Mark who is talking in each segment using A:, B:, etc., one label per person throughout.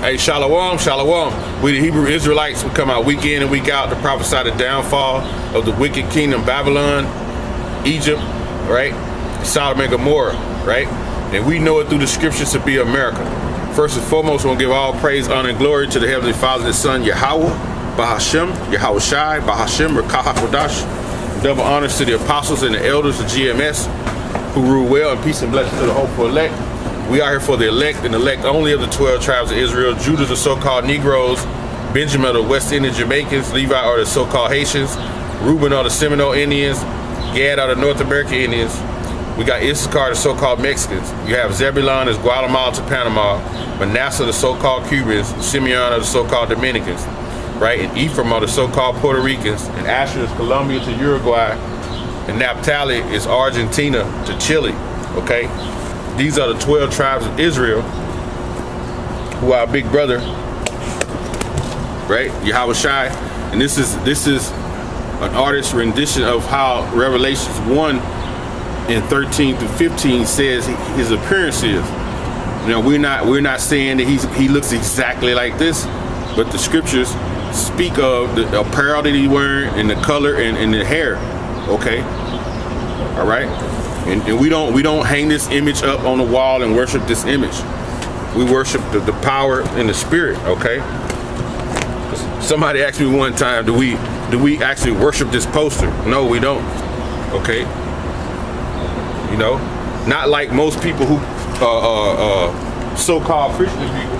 A: Hey, Shalom, Shalom. We the Hebrew Israelites, we come out week in and week out to prophesy the downfall of the wicked kingdom Babylon, Egypt, right? Sodom and Gomorrah, right? And we know it through the scriptures to be America. First and foremost, gonna give all praise, honor, and glory to the Heavenly Father and His Son, Yahweh, Bahashem, Yahweh Shai, Bahashem, Rakaha Kodash. Double honors to the apostles and the elders of GMS who rule well, and peace and blessings to the hopeful elect. We are here for the elect and elect only of the 12 tribes of Israel. Judah, the so-called Negroes. Benjamin the West Indian Jamaicans. Levi are the so-called Haitians. Reuben are the Seminole Indians. Gad are the North American Indians. We got Issachar, the so-called Mexicans. You have Zebulon is Guatemala to Panama. Manasseh, the so-called Cubans. Simeon are the so-called Dominicans. Right? And Ephraim are the so-called Puerto Ricans. And Asher is Colombia to Uruguay. And Naphtali is Argentina to Chile. Okay? These are the 12 tribes of Israel who are our big brother, right? Yahweh Shai. And this is this is an artist's rendition of how Revelations 1 and 13 through 15 says his appearance is. You know, we're not we're not saying that he's he looks exactly like this, but the scriptures speak of the apparel that he's wearing and the color and, and the hair. Okay. All right. And, and, we don't we don't hang this image up on the wall and worship this image. We worship the, the power in the spirit, okay? Somebody asked me one time, do we do we actually worship this poster? No, we don't. Okay? You know? Not like most people who uh, uh, uh, so-called Christian people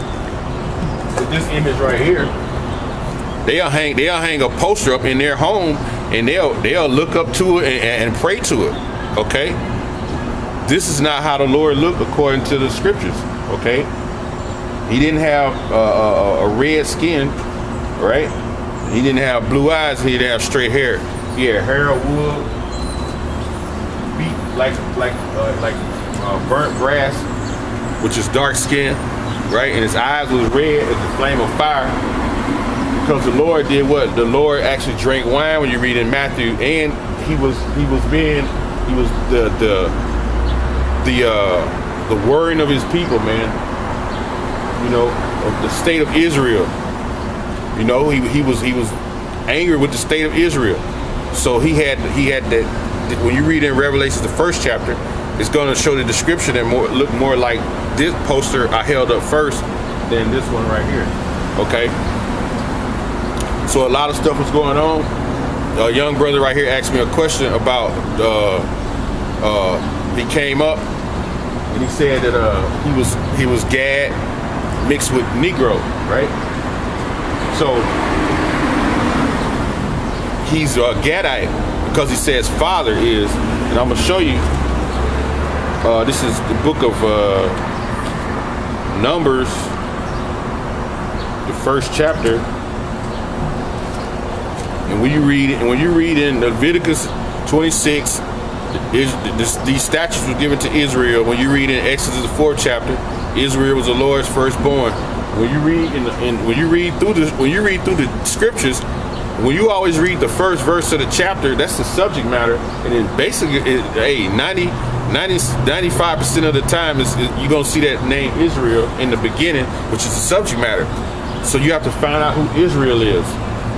A: with this image right here. They'll hang they'll hang a poster up in their home and they'll they'll look up to it and, and pray to it. Okay? This is not how the Lord looked according to the scriptures. Okay? He didn't have uh, a, a, red skin, right? He didn't have blue eyes. He didn't have straight hair. He had hair of wood, feet like like uh, like uh, burnt grass, which is dark skin, right? And his eyes was red as the flame of fire. Because the Lord did what? The Lord actually drank wine when you read in Matthew, and he was he was being he was the the the uh, the worrying of his people, man. You know, of the state of Israel. You know, he, he was he was angry with the state of Israel. So he had he had that. When you read in Revelations, the first chapter, it's going to show the description and more look more like this poster I held up first than this one right here. Okay. So a lot of stuff was going on. A young brother right here asked me a question about uh, uh, he came up and he said that uh, he was he was Gad mixed with Negro, right? So he's a Gadite because he says father is, and I'm gonna show you. Uh, this is the book of uh, Numbers, the first chapter. And when you read it, and when you read in Leviticus 26 is, this, these statutes were given to Israel. When you read in Exodus the fourth chapter, Israel was the Lord's firstborn. When you read in, the, in when you read through the when you read through the scriptures, when you always read the first verse of the chapter, that's the subject matter, and it basically, it, hey, 90, 90, 95% of the time is you're gonna see that name Israel in the beginning, which is the subject matter. So you have to find out who Israel is.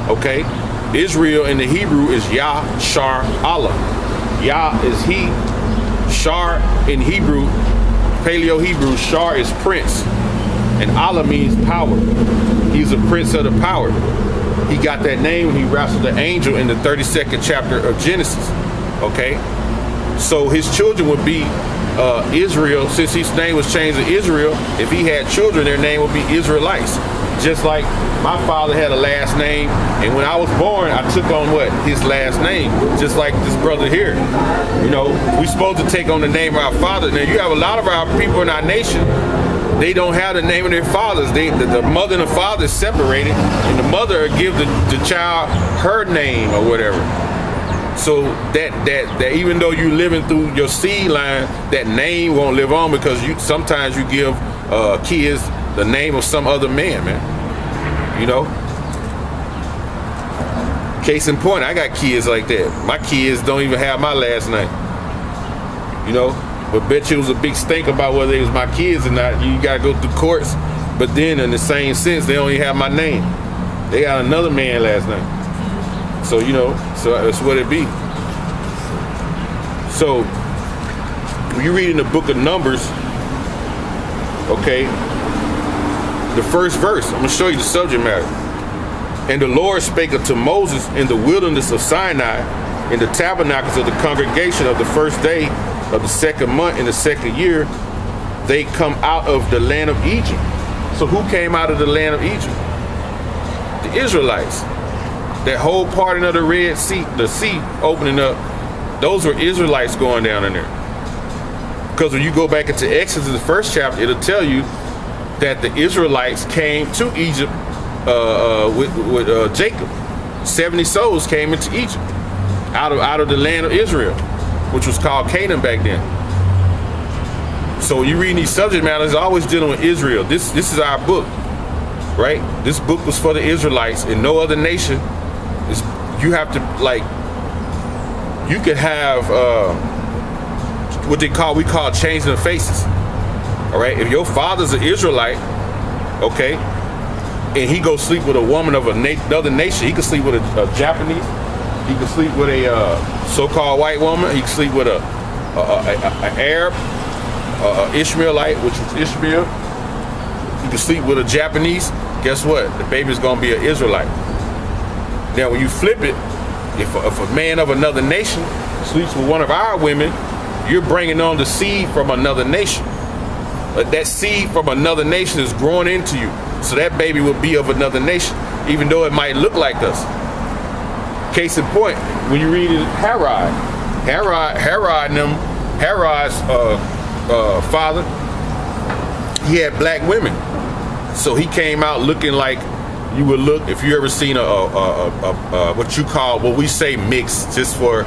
A: Okay, Israel in the Hebrew is Yah Shar Allah. Yah is he. Shar in Hebrew, Paleo Hebrew, Shar is prince. And Allah means power. He's a prince of the power. He got that name when he wrestled the angel in the 32nd chapter of Genesis. Okay? So his children would be uh, Israel, since his name was changed to Israel, if he had children, their name would be Israelites just like my father had a last name, and when I was born, I took on what his last name, just like this brother here. You know, we're supposed to take on the name of our father. Now you have a lot of our people in our nation. They don't have the name of their fathers. They, the, the mother and the father is separated, and the mother give the, the child her name or whatever. So that that that even though you're living through your seed line, that name won't live on because you sometimes you give uh, kids the name of some other man, man. You know? Case in point, I got kids like that. My kids don't even have my last name. You know? But bet you it was a big stink about whether it was my kids or not. You gotta go through courts. But then in the same sense, they only have my name. They got another man last name. So you know, so that's what it be. So when you read in the book of Numbers, okay, the first verse, I'm gonna show you the subject matter. And the Lord spake unto Moses in the wilderness of Sinai, in the tabernacles of the congregation of the first day of the second month in the second year, they come out of the land of Egypt. So who came out of the land of Egypt? The Israelites. That whole part of the Red Sea, the sea opening up, those were Israelites going down in there. Because when you go back into Exodus, the first chapter, it'll tell you that the Israelites came to Egypt uh, uh, with, with uh, Jacob. 70 souls came into Egypt out of out of the land of Israel, which was called Canaan back then. So you read these subject matters, it's always dealing with Israel. This this is our book, right? This book was for the Israelites and no other nation. You have to like, you could have uh, what they call we call changing the faces. All right, if your father's an Israelite, okay, and he go sleep with a woman of a another nation, he could sleep with a, a Japanese, he could sleep with a uh, so-called white woman, he could sleep with a, a, a, Arab, a, Ishmaelite, which is Ishmael. He could sleep with a Japanese. Guess what? The baby's gonna be an Israelite. Now, when you flip it, if a, if a man of another nation sleeps with one of our women, you're bringing on the seed from another nation. But that seed from another nation is growing into you. So that baby will be of another nation, even though it might look like us. Case in point, when you read it, Herod, Herod, Herod them, Herod's uh, uh, father, he had black women. So he came out looking like you would look if you ever seen a, a, a, a what you call what we say mix, just for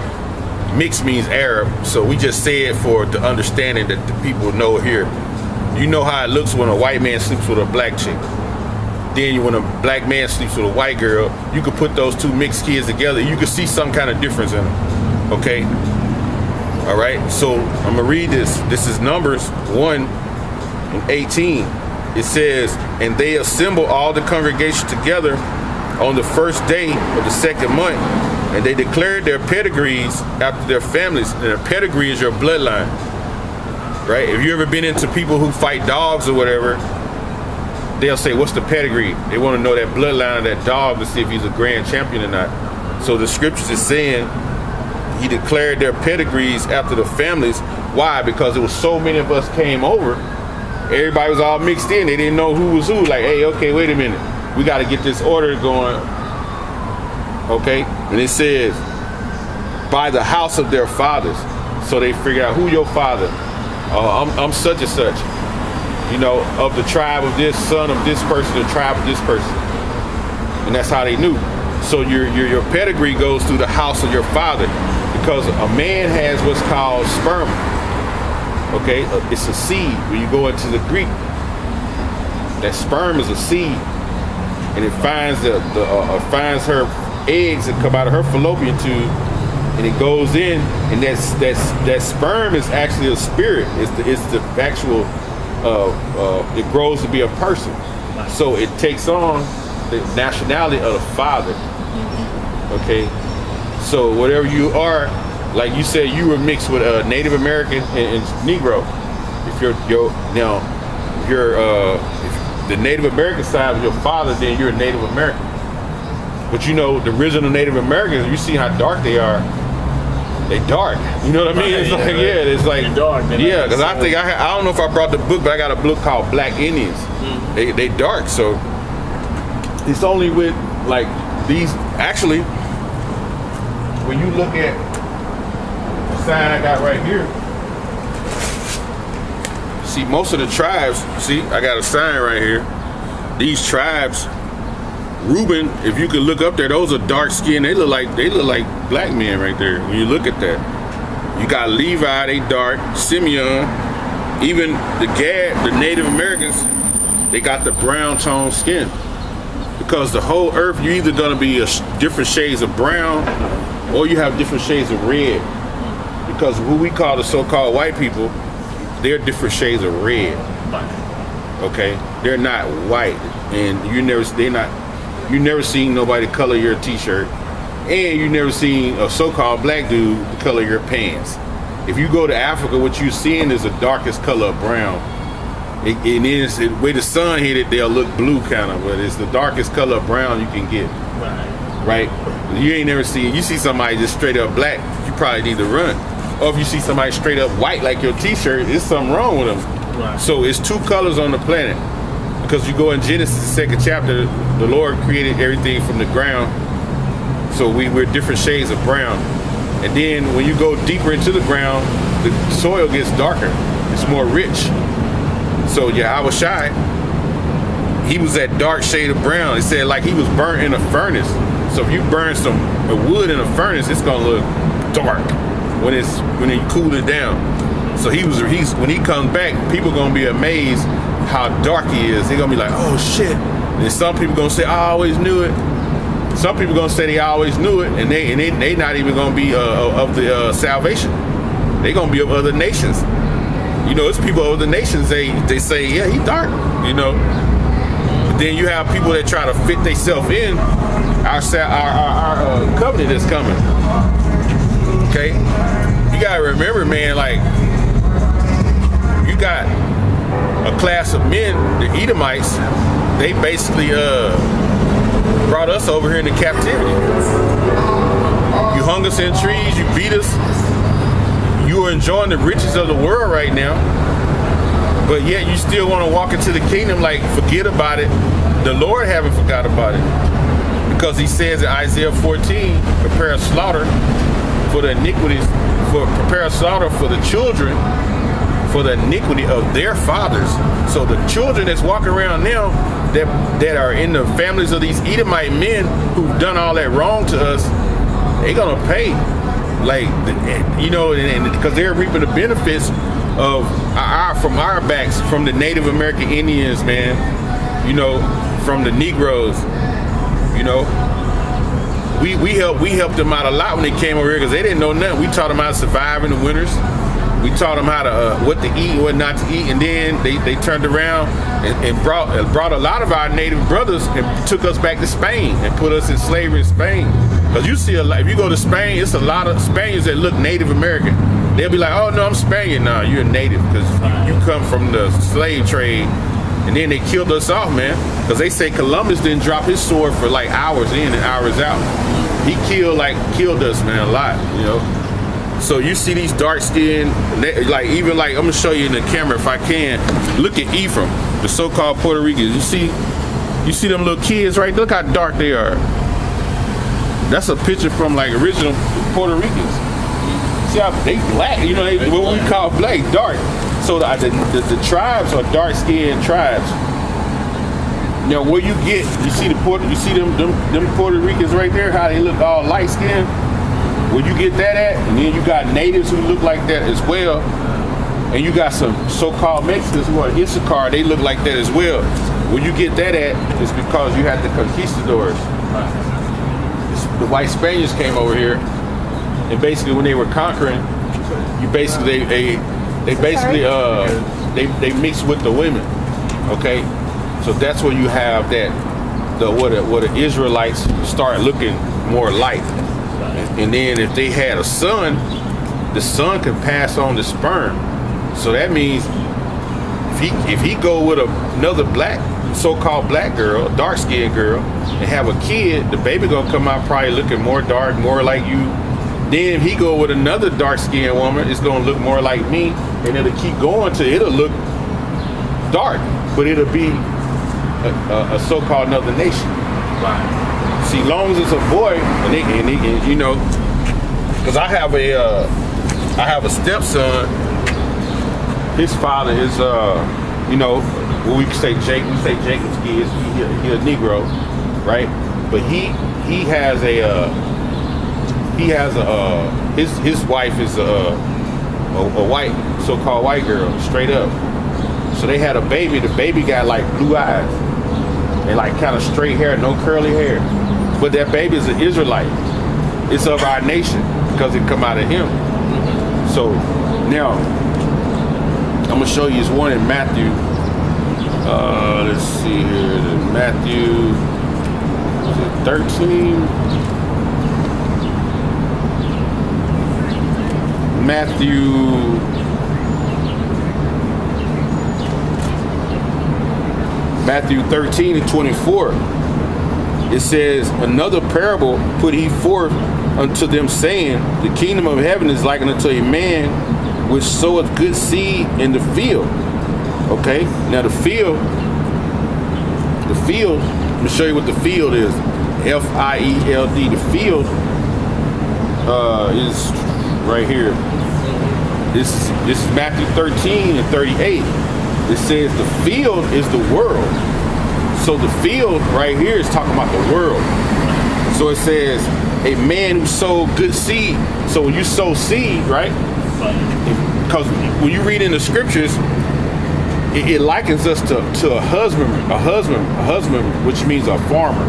A: mix means Arab. So we just say it for the understanding that the people know here. You know how it looks when a white man sleeps with a black chick. Then you when a black man sleeps with a white girl, you could put those two mixed kids together. You could see some kind of difference in them. Okay. All right. So I'm gonna read this. This is Numbers one and 18. It says, and they assemble all the congregation together on the first day of the second month and they declared their pedigrees after their families. And their pedigree is your bloodline, right? If you ever been into people who fight dogs or whatever, they'll say, "What's the pedigree?" They want to know that bloodline of that dog to see if he's a grand champion or not. So the scriptures is saying he declared their pedigrees after the families. Why? Because it was so many of us came over. Everybody was all mixed in. They didn't know who was who. Like, hey, okay, wait a minute. We got to get this order going okay? And it says, by the house of their fathers. So they figure out who your father. Uh, I'm, I'm such and such. You know, of the tribe of this son of this person, the tribe of this person. And that's how they knew. So your, your, your pedigree goes through the house of your father because a man has what's called sperm. Okay, uh, it's a seed. When you go into the Greek, that sperm is a seed, and it finds the, the uh, uh finds her eggs that come out of her fallopian tube and it goes in and that's that's that sperm is actually a spirit. It's the it's the actual uh, uh, it grows to be a person. So it takes on the nationality of the father. Okay? So whatever you are like you said you were mixed with a native american and, and negro if you're your now if you're uh if the native american side of your father then you're a native american but you know, the original Native Americans, you see how dark they are. They dark. You know what I mean? It's yeah, like right. yeah, it's like dark. Yeah, because I think I I don't know if I brought the book, but I got a book called Black Indians. Mm-hmm. They they dark, so it's only with like these. Actually, when you look at sign I got right here, see most of the tribes. See, I got a sign right here. These tribes Reuben, if you could look up there, those are dark skin. They look like they look like black men right there. When you look at that, you got Levi, they dark. Simeon, even the Gad, the Native Americans, they got the brown tone skin. Because the whole earth, you're either gonna be a different shades of brown, or you have different shades of red. Because who we call the so-called white people, they're different shades of red. Okay, they're not white, and you never they not you never seen nobody color your T-shirt, and you never seen a so-called black dude color your pants. If you go to Africa, what you're seeing is the darkest color of brown. It, it is it, where the sun hit it, they'll look blue kind of, but it's the darkest color of brown you can get.
B: Right.
A: Right? You ain't never seen. You see somebody just straight up black, you probably need to run. Or if you see somebody straight up white like your T-shirt, there's something wrong with them.
B: Right.
A: So it's two colors on the planet. Because you go in Genesis, the second chapter, the Lord created everything from the ground. So we, we're different shades of brown. And then when you go deeper into the ground, the soil gets darker. It's more rich. So Yahweh Shai. He was that dark shade of brown. It said like he was burnt in a furnace. So if you burn some wood in a furnace, it's gonna look dark when it's when you cooled it down. So he was he's when he comes back, people gonna be amazed how dark he is. They're gonna be like, oh shit. And some people gonna say, I always knew it. Some people gonna say they always knew it, and they and they, they not even gonna be uh, of the uh, salvation. They gonna be of other nations. You know, it's people of other nations. They they say, yeah, he dark. You know. Then you have people that try to fit themselves in our our our, our uh, covenant that's coming. Okay, you gotta remember, man. Like you got a class of men, the Edomites. They basically uh brought us over here into captivity. You hung us in trees, you beat us. You are enjoying the riches of the world right now. But yet you still want to walk into the kingdom like forget about it. The Lord haven't forgot about it. Because he says in Isaiah 14, prepare a slaughter for the iniquities, for prepare slaughter for the children for the iniquity of their fathers. So the children that's walking around now that that are in the families of these Edomite men who've done all that wrong to us, they're gonna pay. Like you know, and because they're reaping the benefits of our from our backs from the Native American Indians, man. You know, from the Negroes. You know, we we helped we helped them out a lot when they came over here because they didn't know nothing. We taught them how to survive in the winters. We taught them how to uh, what to eat what not to eat, and then they, they turned around and, and brought uh, brought a lot of our native brothers and took us back to Spain and put us in slavery in Spain. Because you see a lot, if you go to Spain, it's a lot of Spaniards that look Native American. They'll be like, "Oh no, I'm Spaniard." No, you're a native because you, you come from the slave trade and then they killed us off, man. Because they say Columbus didn't drop his sword for like hours in and hours out. He killed like killed us, man, a lot, you know. So you see these dark skinned, like even like I'm gonna show you in the camera if I can. Look at Ephraim, the so-called Puerto Ricans. You see, you see them little kids, right? Look how dark they are. That's a picture from like original Puerto Ricans. See how they black, you know, they, what we call black, dark. So the, the, the, tribes are dark skinned tribes. Now where you get, you see the Puerto, you see them, them, them Puerto Ricans right there, how they look all light skinned where you get that at, and then you got natives who look like that as well, and you got some so-called Mexicans who are Issachar, they look like that as well. Where you get that at is because you had the conquistadors. The white Spaniards came over here, and basically when they were conquering, you basically they they, they basically uh they they mixed with the women. Okay, so that's where you have that the what the, what the Israelites start looking more like. And then if they had a son, the son can pass on the sperm. So that means if he if he go with another black so-called black girl, dark skinned girl, and have a kid, the baby gonna come out probably looking more dark, more like you. Then if he go with another dark skinned woman, it's gonna look more like me, and it'll keep going to it'll look dark, but it'll be a, a, a so-called another nation.
B: Right.
A: See, long as it's a boy, and, they, and, they, and you know, because I have a, uh, I have a stepson. His father is, uh, you know, we say Jake, we say Jacob's kids. He, he, he a Negro, right? But he he has a uh, he has a uh, his his wife is a, a, a white so-called white girl, straight up. So they had a baby. The baby got like blue eyes and like kind of straight hair, no curly hair. But that baby is an Israelite. It's of our nation because it come out of him. So now I'm gonna show you this one in Matthew Uh, let's see here. Matthew is it 13? Matthew Matthew 13 and 24. It says, Another parable put he forth unto them, saying, The kingdom of heaven is like unto a man which soweth good seed in the field. Okay, now the field, the field, let me show you what the field is. F I E L D. The field uh, is right here. This is this is Matthew 13 and 38. It says the field is the world. So the field right here is talking about the world. So it says a man who sowed good seed. So when you sow seed, right? Because when you read in the scriptures, it, it likens us to, to a husband, a husband, a husband, which means a farmer.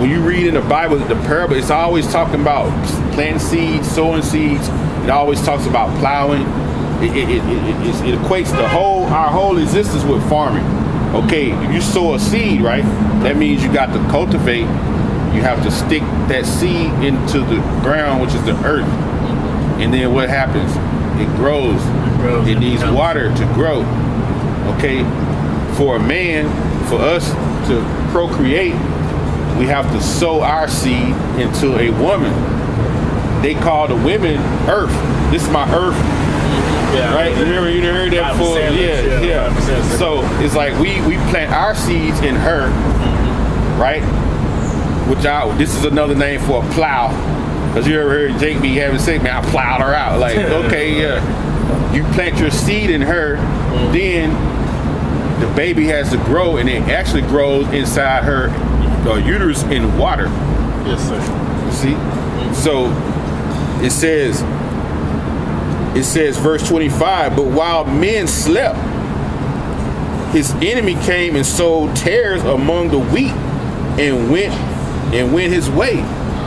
A: When you read in the Bible, the parable, it's always talking about planting seeds, sowing seeds. It always talks about plowing. It, it, it, it, it equates the whole our whole existence with farming. Okay, if you sow a seed, right? That means you got to cultivate. You have to stick that seed into the ground, which is the earth. And then what happens? It grows.
B: It grows
A: It needs
B: becomes-
A: water to grow. Okay, for a man, for us to procreate, we have to sow our seed into a woman. They call the women earth. This is my earth,
B: Yeah,
A: right? You remember you heard that before? Yeah,
B: yeah,
A: yeah. So it's like we we plant our seeds in her, right? Which I this is another name for a plow. Cause you ever heard Jake be having sex, man, I plowed her out. Like, okay, yeah. You plant your seed in her, then the baby has to grow and it actually grows inside her uh, uterus in water.
B: Yes, sir.
A: See? So it says, it says, verse 25, but while men slept, his enemy came and sowed tares among the wheat and went and went his way.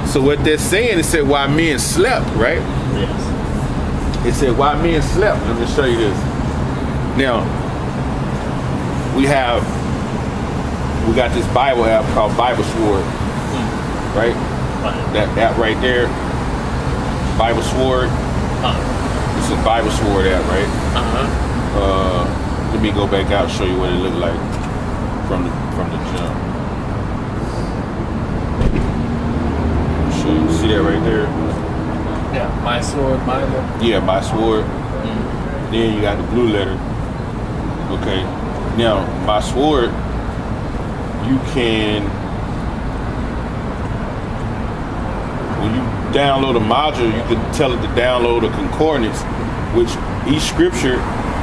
A: So what they're saying, is said while men slept, right?
B: Yes.
A: It said while men slept. Let me show you this. Now, we have we got this Bible app called Bible Sword, hmm.
B: right?
A: That app right there, Bible Sword.
B: Uh,
A: It's a Bible Sword app, right?
B: uh-huh.
A: Uh, let me go back out and show you what it looked like from the from the jump. You. See that right there?
B: Yeah, my sword, Bible.
A: Yeah, my sword. Then you got the blue letter. Okay. Now, my sword, you can when you download a module, you can tell it to download a concordance, which each scripture,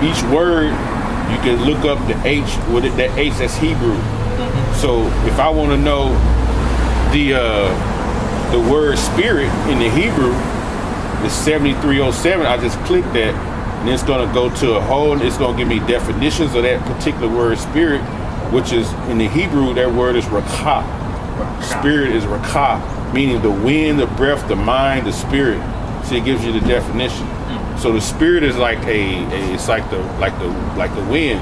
A: each word, you can look up the H with it that H that's Hebrew. So if I want to know the uh, the word spirit in the Hebrew, the 7307, I just click that, and it's gonna go to a whole, it's gonna give me definitions of that particular word spirit, which is in the Hebrew, that word is rakah. Spirit is rakah, meaning the wind, the breath, the mind, the spirit. See, it gives you the definition. So the spirit is like a, a it's like the like the like the wind.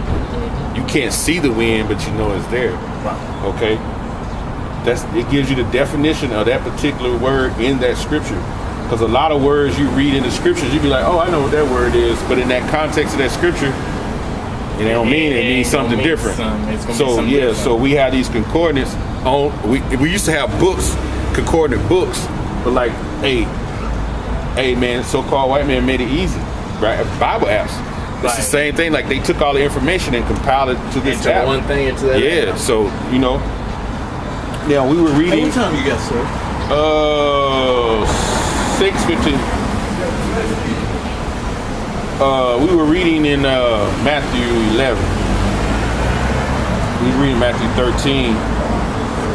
A: You can't see the wind, but you know it's there. Okay. That's it gives you the definition of that particular word in that scripture. Because a lot of words you read in the scriptures, you'd be like, oh, I know what that word is, but in that context of that scripture, it don't mean it, means something different.
B: some- it's gonna be
A: so
B: something
A: yeah,
B: different.
A: so we have these concordance on. We we used to have books, concordant books, but like, hey, hey man, so-called white man made it easy, right? Bible apps. It's the same thing. Like they took all the information and compiled it to this
B: Into
A: app.
B: one thing, into that.
A: Yeah, so you know. Now we were
C: Hey,
A: reading
C: what time you got, sir?
A: uh six fifteen. Uh we were reading in uh Matthew eleven. We were reading Matthew thirteen.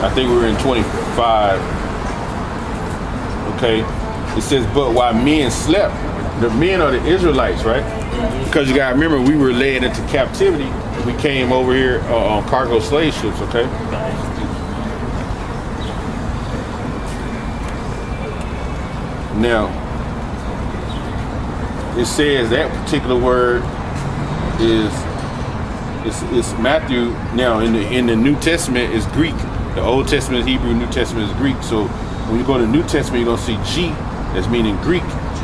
A: I think we were in twenty five. Okay. It says, but while men slept, the men are the Israelites, right? Because you gotta remember we were led into captivity. We came over here uh, on cargo slave ships, okay? Now, it says that particular word is It's, it's Matthew now in the in the New Testament is Greek. The Old Testament is Hebrew, New Testament is Greek. So when you go to the New Testament, you're gonna see G that's meaning Greek.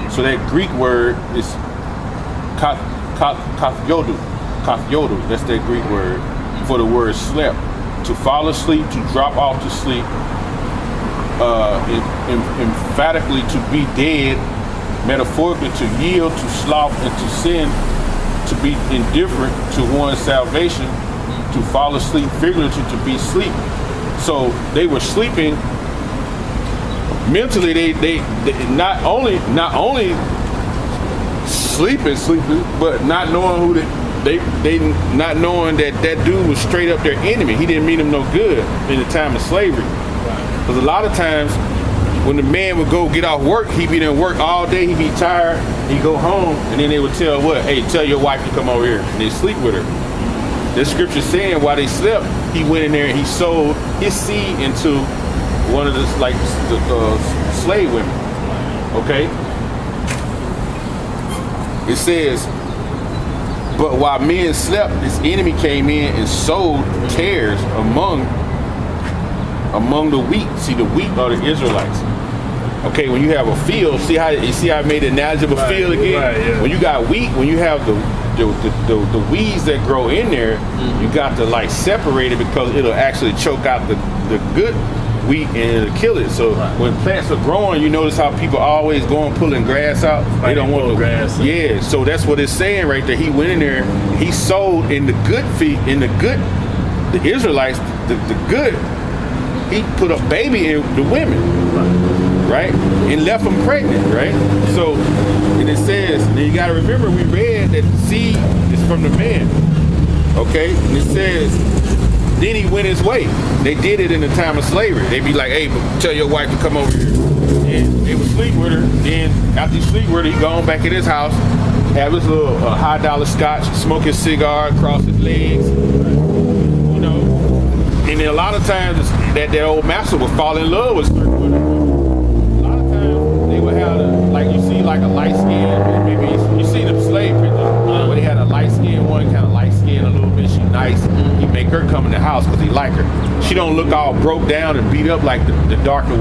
A: So that Greek word is kath, kath, that's that Greek word for the word slept. To fall asleep, to drop off to sleep, uh, em- em- emphatically to be dead, metaphorically to yield to sloth and to sin, to be indifferent to one's salvation, to fall asleep, figuratively to be asleep. So they were sleeping mentally. They, they they not only not only sleeping, sleeping, but not knowing who they. They, they not knowing that that dude was straight up their enemy. He didn't mean them no good in the time of slavery. Because a lot of times when the man would go get off work, he'd be in work all day, he'd be tired, he'd go home, and then they would tell what, hey, tell your wife to come over here. And they sleep with her. The scripture saying while they slept, he went in there and he sold his seed into one of the like the uh, slave women. Okay? It says, but while men slept, this enemy came in and sowed tares among among the wheat. See, the wheat are the Israelites. Okay, when you have a field, see how you see how I made the analogy of a field again.
B: right, yeah.
A: When you got wheat, when you have the the, the, the, the weeds that grow in there,
B: Mm-hmm.
A: you got to like separate it because it'll actually choke out the, the good wheat and it'll kill it. So
B: Right.
A: when plants are growing, you notice how people always going pulling grass out.
B: Right,
A: they don't want the
B: grass out.
A: Yeah, so that's what it's saying right there. He went in there, he sold in the good feet, in the good, the Israelites, the, the good. He put a baby in the women, right? And left them pregnant, right? So, and it says, and you got to remember, we read that the seed is from the man, okay? And it says, then he went his way. They did it in the time of slavery. They'd be like, hey, tell your wife to come over here. And they would sleep with her. Then after he sleep with her, he go on back in his house, have his little uh, high dollar scotch, smoke his cigar, cross his legs, you know. And then a lot of times that, that old master would fall in love with certain women. A lot of times they would have, like you see like a light nice. He make her come in the house because he like her. She don't look all broke down and beat up like the, the darker